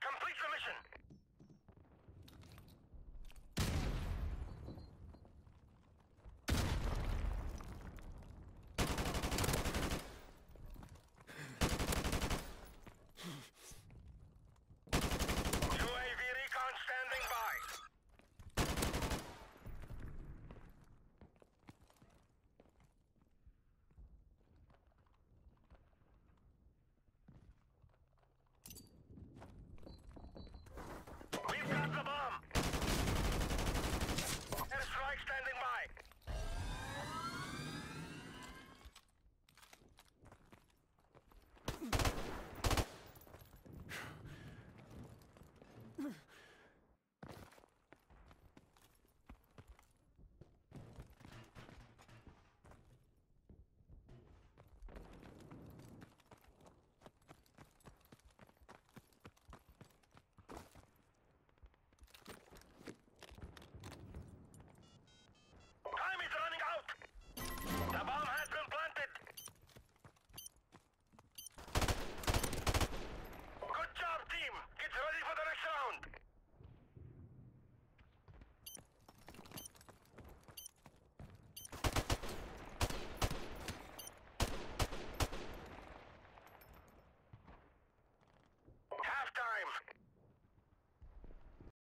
Complete the mission.